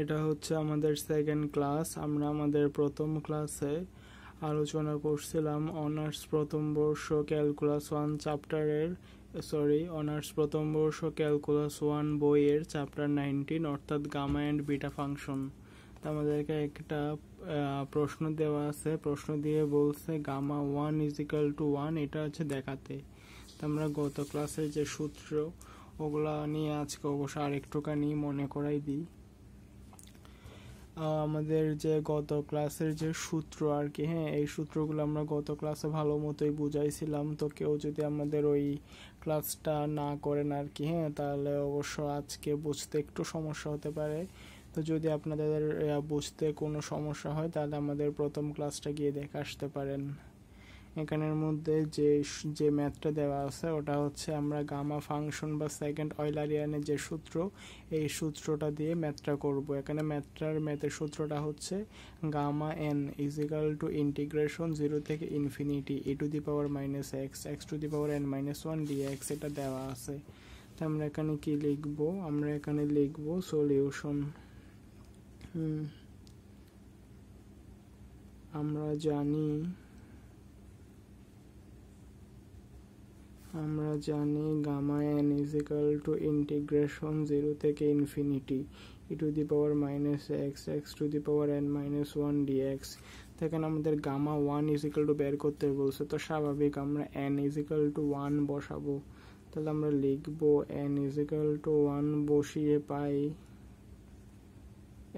এটা হচ্ছে আমাদের সেকেন্ড ক্লাস আমরা আমাদের প্রথম ক্লাসে আলোচনা করছিলাম অনার্স প্রথম বর্ষ ক্যালকুলাস ওয়ান চ্যাপ্টারের সরি অনার্স প্রথম বর্ষ ক্যালকুলাস ওয়ান বইয়ের চ্যাপ্টার নাইনটিন অর্থাৎ গামা অ্যান্ড বিটা ফাংশন আমাদেরকে একটা প্রশ্ন দেওয়া আছে। প্রশ্ন দিয়ে বলছে gamma one is equal to one এটা হচ্ছে দেখাতে। তা আমরা গত ক্লাসের যে সূত্র, ওগুলা নিয়ে আজকে অবশ্য আরেকটুখানি মনে করাই দিই। আমাদের যে গত ক্লাসের যে সূত্র আর কি হ্যাঁ এই সূত্রগুলো আমরা গত ক্লাসে ভালো মতোই বুঝাইছিলাম। তো কেউ যদি আমাদের ওই ক্লাসটা না করেন আর কি হ্যাঁ তাহলে অবশ্য আজকে বুঝতে একটু সমস্যা হতে পারে। তো যদি আপনাদের বুঝতে কোনো সমস্যা হয়, তাহলে আমাদের প্রথম ক্লাসটা গিয়ে দেখে আসতে পারেন। এখানের মধ্যে যে যে ম্যাথটা দেওয়া আছে, ওটা হচ্ছে আমরা গামা ফাংশন বা সেকেন্ড অয়েলারিয়ানের যে সূত্র, এই সূত্রটা দিয়ে ম্যাথটা করব। এখানে ম্যাথটার, ম্যাথের সূত্রটা হচ্ছে gamma n is equal to integration zero থেকে infinity e to the power minus x x to the power n minus one d x এটা দেওয়া আছে। তো আমরা এখানে কি লিখব? আমরা এখানে লিখব সলিউশন আমরা জানি আমরা জানি gamma n is equal to integration zero থেকে infinity e to the power minus x x to the power n minus one d x এখানে আমাদের গামা ওয়ান ইজিক্যাল টু বের করতে বলছে, তো স্বাভাবিক আমরা এন ইজিক্যাল টু ওয়ান বসাবো। তাহলে আমরা লিখব এন ইজিক্যাল টু ওয়ান বসিয়ে পাই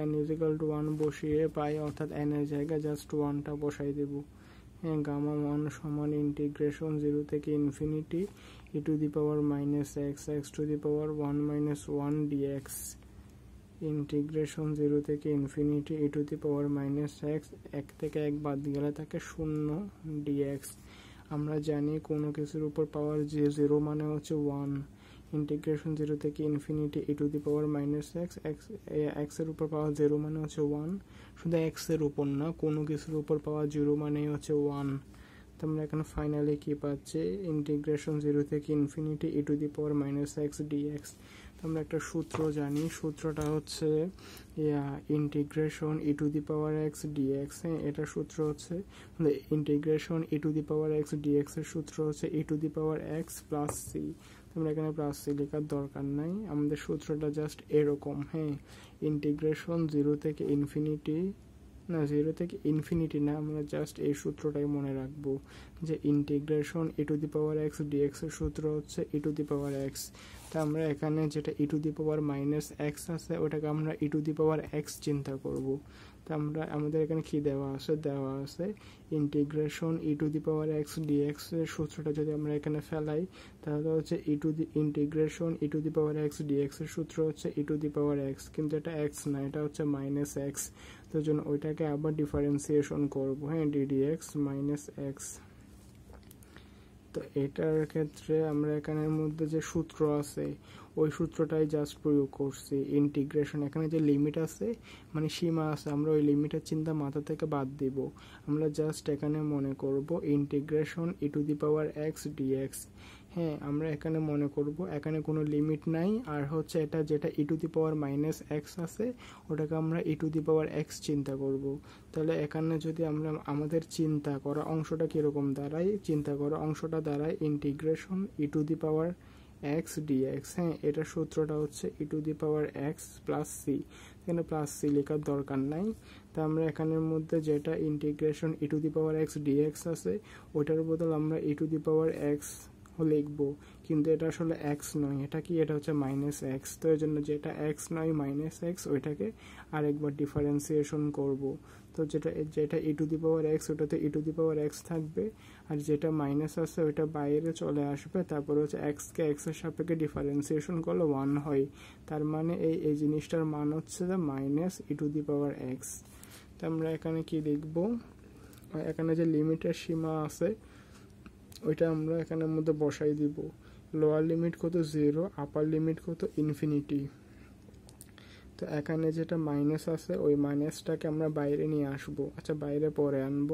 n is equal to one বসিয়ে পাই, অর্থাৎ এন এর জায়গায় জাস্ট ওয়ানটা বসাই দেবো। গামা ওয়ান সমান ইন্টিগ্রেশন জিরো থেকে infinity e to the power minus x x to the power one minus one d x integration zero থেকে infinity e to the power minus x এক থেকে এক বাদ গেলে থাকে শূন্য ডিএক্স আমরা জানি কোনো কিছুর উপর পাওয়ার যে জিরো মানে হচ্ছে ওয়ান ইন্টিগ্রেশন জিরো থেকে infinity e to the power minus x x এক্সের উপর পাওয়ার জিরো মানে হচ্ছে ওয়ান শুধু এক্সের উপর না, কোনো কিছুর উপর পাওয়া জিরো মানেই হচ্ছে ওয়ান তো আমরা এখানে ফাইনালি কি পাচ্ছি? ইন্টিগ্রেশন জিরো থেকে infinity e to the power minus x d x তো আমরা একটা সূত্র জানি, সূত্রটা হচ্ছে integration e to the power x d x হ্যাঁ এটা সূত্র হচ্ছে integration e to the power x d x এর সূত্র হচ্ছে e to the power x plus c আমরা এখানে প্লাস সি লেখার দরকার নাই। আমাদের সূত্রটা জাস্ট এরকম হ্যাঁ? ইন্টিগ্রেশন জিরো থেকে ইনফিনিটি না জিরো থেকে ইনফিনিটি না, আমরা জাস্ট এই সূত্রটাই মনে রাখব যে integration e to the power x d x এর সূত্র হচ্ছে e to the power x তা আমরা এখানে যেটা e to the power minus x আছে, ওটাকে আমরা ই টু দি পাওয়ার এক্স চিন্তা করব। আমরা, আমাদের এখানে কি দেওয়া আছে? দেওয়া আছে integration e to the power x d x এর সূত্রটা যদি আমরা এখানে ফেলাই, তাহলে হচ্ছে e to the integration e to the power x d x এর সূত্র হচ্ছে e to the power x কিন্তু এটা এক্স না, এটা হচ্ছে মাইনাস এক্স তো জন্য ওইটাকে আবার ডিফারেন্সিয়েশন করব। হ্যাঁ ডিডিএক্স মাইনাস এক্স তো এটার ক্ষেত্রে আমরা এখানের মধ্যে যে সূত্র আছে, ওই সূত্রটাই জাস্ট প্রয়োগ করছি। ইন্টিগ্রেশন এখানে যে লিমিট আছে মানে সীমা আছে, আমরা ওই লিমিটের চিন্তা মাথা থেকে বাদ দিব। আমরা জাস্ট এখানে মনে করব integration e to the power x d x হ্যাঁ আমরা এখানে মনে করব, এখানে কোনো লিমিট নাই। আর হচ্ছে এটা যেটা e to the power minus x আছে, ওটাকে আমরা ই টু দি পাওয়ার এক্স চিন্তা করব। তাহলে এখানে যদি আমরা আমাদের চিন্তা করা অংশটা কীরকম দাঁড়ায়? চিন্তা করা অংশটা দাঁড়ায় integration e to the power x d x হ্যাঁ এটার সূত্রটা হচ্ছে e to the power x plus c এখানে প্লাস সি লেখার দরকার নাই। তা আমরা এখানের মধ্যে যেটা integration e to the power x d x আছে, ওটার বদল আমরা ই টু দি পাওয়ার এক্স লিখব, কিন্তু এটা আসলে এক্স নয়, এটা কি? এটা হচ্ছে মাইনাস এক্স তো এর জন্য যেটা এক্স নয় মাইনাস এক্স ওইটাকে আরেকবার ডিফারেন্সিয়েশন করব। তো যেটা যেটা e to the power x ওটাতে ই টু দি পাওয়ার এক্স থাকবে, আর যেটা মাইনাস আছে, ওইটা বাইরে চলে আসবে, তারপর হচ্ছে এক্সকে এক্সের সাপেক্ষে ডিফারেন্সিয়েশন করলে ওয়ান হয়। তার মানে এই এই জিনিসটার মান হচ্ছে যে minus e to the power x তো আমরা এখানে কি লিখব? এখানে যে লিমিটের সীমা আছে ওইটা আমরা এখানের মধ্যে বসাই দিব। লোয়ার লিমিট কত জিরো আপার লিমিট কত ইনফিনিটি তো এখানে যেটা মাইনাস আছে, ওই মাইনাসটাকে আমরা বাইরে নিয়ে আসব। আচ্ছা বাইরে পরে আনব।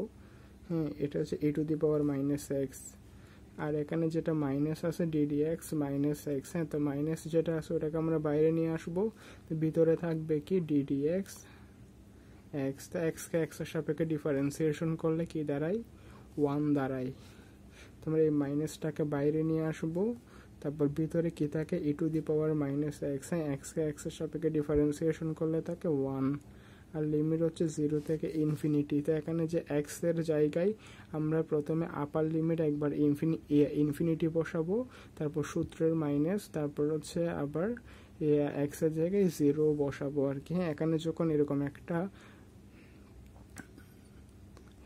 হ্যাঁ এটা হচ্ছে e to the power minus x আর এখানে যেটা মাইনাস আছে ডিডি এক্স মাইনাস এক্স হ্যাঁ তো মাইনাস যেটা আছে, ওটাকে আমরা বাইরে নিয়ে আসব। তো ভিতরে থাকবে কি? ডিডি এক্স এক্স তো এক্সকে এক্সের সাপেক্ষে ডিফারেন্সিয়েশন করলে কি দাঁড়ায়? ওয়ান দাঁড়ায়। তোমরা এই মাইনাসটাকে বাইরে নিয়ে আসব, তারপর ভিতরে কি থাকে? E to the power minus x হ্যাঁ এক্সকে এক্সের সাপেক্ষে ডিফারেন্সিয়েশন করলে থাকে ওয়ান আর লিমিট হচ্ছে জিরো থেকে ইনফিনিটি তো এখানে যে এক্সের জায়গায় আমরা প্রথমে আপার লিমিট একবার ইনফিনি ইনফিনিটি বসাবো, তারপর সূত্রের মাইনাস তারপর হচ্ছে আবার এক্সের জায়গায় জিরো বসাবো আর কি। হ্যাঁ এখানে যখন এরকম একটা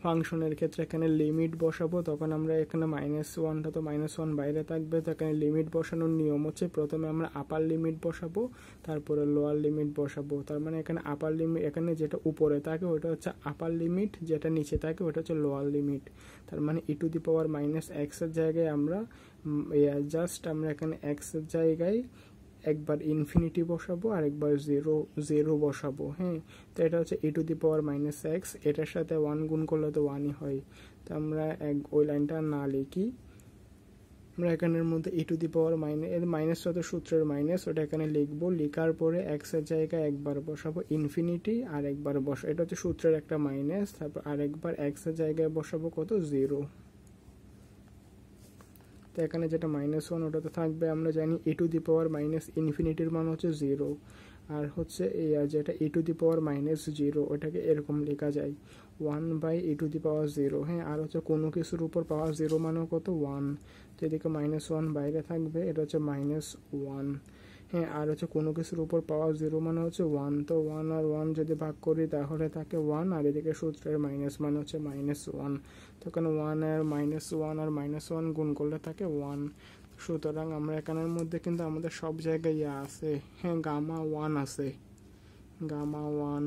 ফাংশনের ক্ষেত্রে এখানে লিমিট বসাবো, তখন আমরা এখানে মাইনাস ওয়ানটা তো মাইনাস ওয়ান বাইরে থাকবে, তো এখানে লিমিট বসানোর নিয়ম হচ্ছে প্রথমে আমরা আপার লিমিট বসাবো, তারপরে লোয়ার লিমিট বসাবো, তার মানে এখানে আপার লিমিট এখানে যেটা উপরে থাকে ওটা হচ্ছে আপার লিমিট যেটা নিচে থাকে ওটা হচ্ছে লোয়ার লিমিট তার মানে ই টু দি পাওয়ার মাইনাস এক্সের জায়গায় আমরা জাস্ট আমরা এখানে এক্সের জায়গায় একবার ইনফিনিটি বসাবো আর একবার জিরো জিরো বসাবো হ্যাঁ? তো এটা হচ্ছে e to the power minus x এটার সাথে ওয়ান গুণ করলে তো ওয়ানই হয়। তো আমরা এক, ওই লাইনটা না লিখি। আমরা এখানের মধ্যে ই টু দি পাওয়ার মাইনাস মাইনাসটা তো সূত্রের মাইনাস ওটা এখানে লিখব। লিখার পরে এক্সের জায়গায় একবার বসাবো ইনফিনিটি আর একবার বসাবো এটা হচ্ছে সূত্রের একটা মাইনাস তারপর আরেকবার এক্সের জায়গায় বসাবো কত? জিরো তো এখানে যেটা মাইনাস ওয়ান ওটাতে থাকবে, আমরা জানি এ টু দি পাওয়ার মাইনাস ইনফিনিটির মান হচ্ছে জিরো আর হচ্ছে যেটা e to the power minus zero ওটাকে এরকম লেখা যায়। One by e to the power zero হ্যাঁ? আর হচ্ছে কোনো কিছুর উপর পাওয়ার জিরো মানেও কত? ওয়ান তো এদিকে মাইনাস ওয়ান বাইরে থাকবে, এটা হচ্ছে মাইনাস ওয়ান হ্যাঁ আর হচ্ছে কোনো কিছুর উপর পাওয়া জিরো মানে হচ্ছে ওয়ান তো ওয়ান আর ওয়ান যদি ভাগ করি তাহলে থাকে ওয়ান আর এদিকে সূত্রের মাইনাস মানে হচ্ছে মাইনাস ওয়ান তখন ওয়ান আর মাইনাস ওয়ান আর মাইনাস ওয়ান গুণ করলে থাকে ওয়ান সুতরাং আমরা এখানের মধ্যে কিন্তু আমাদের সব জায়গায় ইয়ে আছে। হ্যাঁ গামা ওয়ান আছে। গামা ওয়ান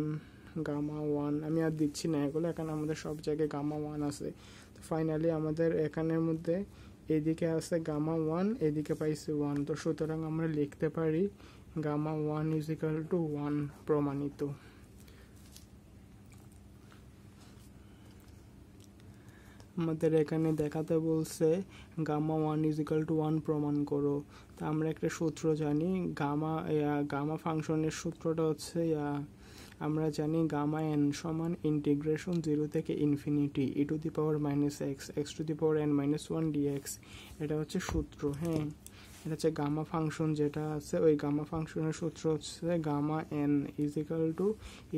গামা ওয়ান আমি আর দিচ্ছি না এগুলো, এখানে আমাদের সব জায়গায় গামা ওয়ান আছে। তো ফাইনালি আমাদের এখানের মধ্যে এদিকে আছে গামা ওয়ান, এদিকে পাইছি ওয়ান। তো সুতরাং আমরা লিখতে পারি gamma one is equal to one প্রমাণিত। আমাদের এখানে দেখাতে বলছে gamma one is equal to one প্রমাণ করো। তা আমরা একটা সূত্র জানি। গামা গামা ফাংশনের সূত্রটা হচ্ছে আমরা জানি গামা এন সমান ইন্টিগ্রেশন জিরো থেকে infinity e to the power minus x x to the power n minus one d x এটা হচ্ছে সূত্র হ্যাঁ? এটা হচ্ছে গামা ফাংশন যেটা আছে, ওই গামা ফাংশনের সূত্র হচ্ছে gamma n is equal to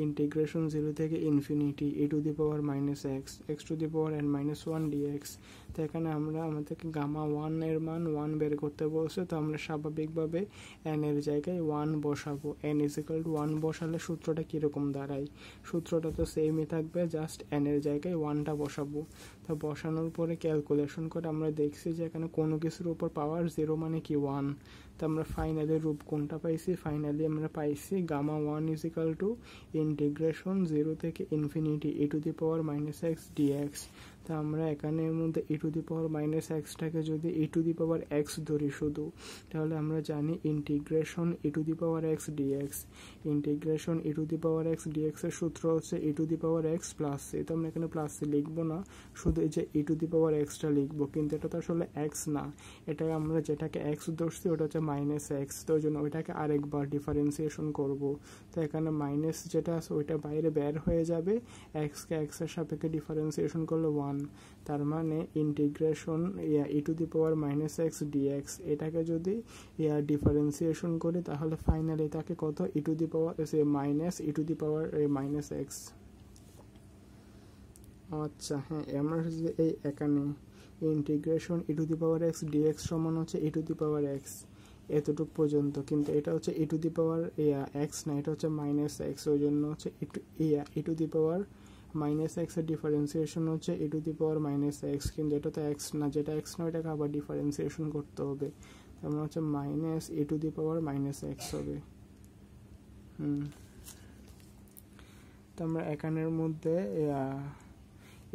integration zero থেকে infinity e to the power minus x x to the power n minus one d x তো এখানে আমরা আমাদেরকে গামা ওয়ানের মান ওয়ান বের করতে বলছে, তো আমরা স্বাভাবিকভাবে এন এর জায়গায় ওয়ান বসাবো। N is equal to one বসালে সূত্রটা কীরকম দাঁড়ায়? সূত্রটা তো সেমই থাকবে জাস্ট এন এর জায়গায় ওয়ানটা বসাবো। তো বসানোর পরে ক্যালকুলেশন করে আমরা দেখছি যে এখানে কোনো কিছুর উপর পাওয়ার জিরো মানে কি ওয়ান তো আমরা ফাইনালি রূপ কোনটা পাইছি ফাইনালি আমরা পাইছি gamma one is equal to integration zero থেকে infinity e to the power minus x d x তা আমরা এখানের মধ্যে ই টু দি পাওয়ার মাইনাস এক্সটাকে যদি ই টু দি পাওয়ার এক্স ধরি শুধু, তাহলে আমরা জানি integration e to the power x d x integration e to the power x d x এর সূত্র হচ্ছে e to the power x plus c তো আমরা এখানে প্লাস সি লিখব না, শুধু এই যে ই টু দি পাওয়ার এক্সটা লিখব, কিন্তু এটা তো আসলে এক্স না, এটা আমরা যেটাকে এক্স ধরছি ওটা হচ্ছে মাইনাস এক্স তো ওই জন্য ওইটাকে আরেকবার ডিফারেন্সিয়েশন করব, তো এখানে মাইনাস যেটা আছে ওইটা বাইরে বের হয়ে যাবে এক্সকে এক্সের সাপেক্ষে ডিফারেন্সিয়েশন করলে ওয়ান তার মানে integration e to the power minus x d x এটাকে যদি ডিফারেন্সিয়েশন করি, তাহলে ফাইনালি তাকে কত? E to the power say minus e to the power minus x আচ্ছা হ্যাঁ আমার হচ্ছে এই এখানে integration e to the power x d x সমান হচ্ছে e to the power x এতটুক পর্যন্ত। কিন্তু এটা হচ্ছে e to the power x না, এটা হচ্ছে মাইনাস এক্স ওই জন্য হচ্ছে e to the power minus এক্সের ডিফারেন্সিয়েশন হচ্ছে e to the power minus x কিন্তু এটা তো এক্স না, যেটা এক্স না ওটাকে আবার ডিফারেন্সিয়েশন করতে হবে। তেমন হচ্ছে minus e to the power minus x হবে। হুম। তো আমরা এখানের মধ্যে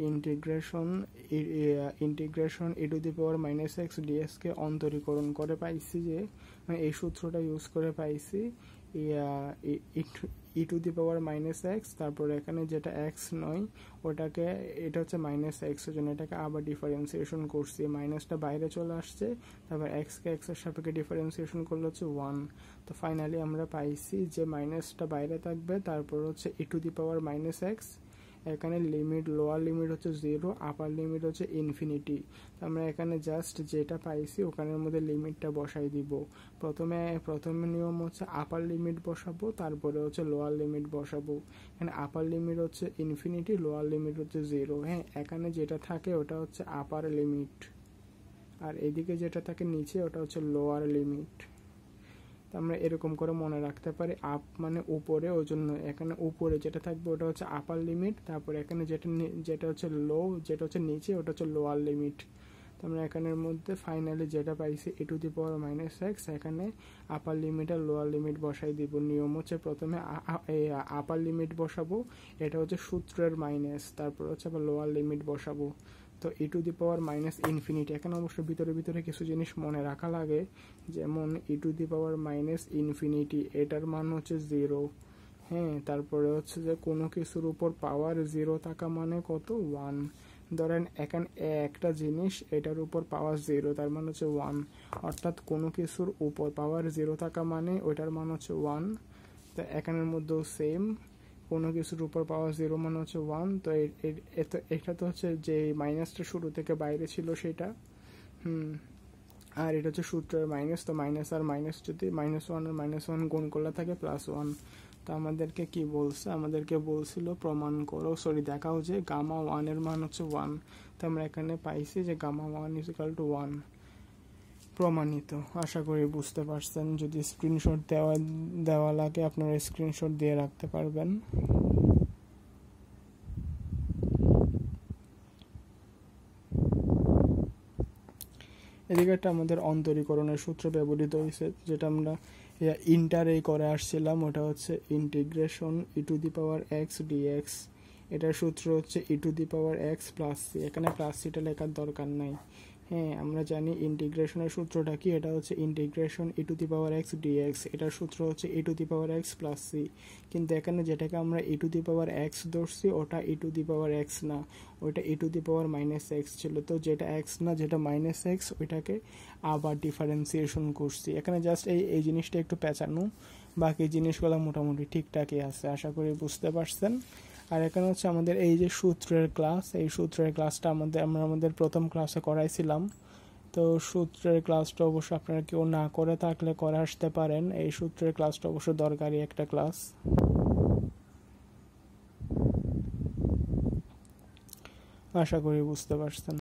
integration integration e to the power minus x DSK অন্তরীকরণ করে পাইছি যে মানে এই সূত্রটা ইউজ করে পাইছি e to the power minus x, তারপর এখানে যেটা এক্স নয়, ওটাকে, এটা হচ্ছে মাইনাস এক্স জন্য এটাকে আবার ডিফারেন্সিয়েশন করছি। মাইনাসটা বাইরে চলে আসছে, তারপর এক্সকে এক্সের সাপেক্ষে ডিফারেন্সিয়েশন করলে হচ্ছে ওয়ান। তো ফাইনালি আমরা পাইছি যে মাইনাসটা বাইরে থাকবে, তারপর হচ্ছে e to the power minus x এখানে লিমিট লোয়ার লিমিট হচ্ছে জিরো আপার লিমিট হচ্ছে ইনফিনিটি আমরা এখানে জাস্ট যেটা পাইছি, ওখানের মধ্যে লিমিটটা বসাই দিব। প্রথমে প্রথমে নিয়ম হচ্ছে আপার লিমিট বসাবো, তারপরে হচ্ছে লোয়ার লিমিট বসাবো। এখানে আপার লিমিট হচ্ছে ইনফিনিটি লোয়ার লিমিট হচ্ছে জিরো হ্যাঁ এখানে যেটা থাকে ওটা হচ্ছে আপার লিমিট আর এদিকে যেটা থাকে নিচে, ওটা হচ্ছে লোয়ার লিমিট আমরা এরকম করে মনে রাখতে পারি আপ মানে উপরে, ওই জন্য এখানে উপরে যেটা থাকবে ওটা হচ্ছে আপার লিমিট তারপর এখানে যেটা যেটা হচ্ছে লো যেটা হচ্ছে নিচে, ওটা হচ্ছে লোয়ার লিমিট আমরা এখানের মধ্যে ফাইনালি যেটা পাইছি e to the power minus x এখানে আপার লিমিট আর লোয়ার লিমিট বসাই দিব। নিয়ম হচ্ছে প্রথমে আপার লিমিট বসাবো, এটা হচ্ছে সূত্রের মাইনাস তারপর হচ্ছে আবার লোয়ার লিমিট বসাবো। তো e to the power minus infinity এখানে অবশ্য ভিতরে ভিতরে কিছু জিনিস মনে রাখা লাগে, যেমন e to the power minus infinity এটার মান হচ্ছে জিরো হ্যাঁ তারপরে হচ্ছে যে কোনো কিছুর উপর পাওয়ার জিরো থাকা মানে কত? ওয়ান ধরেন এখানে একটা জিনিস, এটার উপর পাওয়ার জিরো তার মানে হচ্ছে ওয়ান অর্থাৎ কোনো কিছুর উপর পাওয়ার জিরো থাকা মানে ওইটার মান হচ্ছে ওয়ান তো এখানের মধ্যেও সেম কোনো কিছুর উপর পাওয়ার জিরো মানে হচ্ছে ওয়ান তো এটা তো হচ্ছে যে মাইনাসটা শুরু থেকে বাইরে ছিল সেটা। হুম, আর এটা হচ্ছে সূত্রের মাইনাস তো মাইনাস আর মাইনাস যদি মাইনাস ওয়ান আর মাইনাস ওয়ান গুণ করলে থাকে প্লাস ওয়ান তো আমাদেরকে কি বলছে? আমাদেরকে বলছিল, প্রমাণ করো সরি দেখাও যে গামা ওয়ানের মান হচ্ছে ওয়ান তো আমরা এখানে পাইছি যে gamma one is equal to one প্রমাণিত, আশা করি বুঝতে পারছেন। যদি স্ক্রিনশট দেওয়া দেওয়া লাগে, আপনারা স্ক্রিনশট দিয়ে রাখতে পারবেন। এদিকে একটা আমাদের অন্তরীকরণের সূত্র ব্যবহৃত হয়েছে, যেটা আমরা ইন্টারে করে আসছিলাম, ওটা হচ্ছে integration e to the power x dx এটার সূত্র হচ্ছে e to the power x plus c এখানে প্লাস সিটা লেখার দরকার নাই। হ্যাঁ আমরা জানি ইন্টিগ্রেশনের সূত্রটা কি? এটা হচ্ছে integration e to the power x dx এটার সূত্র হচ্ছে e to the power x plus c কিন্তু এখানে যেটাকে আমরা ই টু দি পাওয়ার এক্স ধরছি, ওটা ই টু দি পাওয়ার এক্স না। ওইটা e to the power minus x ছিল। তো যেটা এক্স না, যেটা মাইনাস এক্স ওইটাকে আবার ডিফারেন্সিয়েশন করছি। এখানে জাস্ট এই এই জিনিসটা একটু পেঁচানো। বাকি জিনিসগুলো মোটামুটি ঠিকঠাকই আছে, আশা করি বুঝতে পারছেন। আর এখানে হচ্ছে আমাদের এই যে সূত্রের ক্লাস এই সূত্রের ক্লাসটা আমাদের, আমরা আমাদের প্রথম ক্লাসে করাইছিলাম। তো সূত্রের ক্লাসটা অবশ্য আপনারা কেউ না করে থাকলে করে আসতে পারেন। এই সূত্রের ক্লাসটা অবশ্য দরকারি একটা ক্লাস আশা করি বুঝতে পারছেন।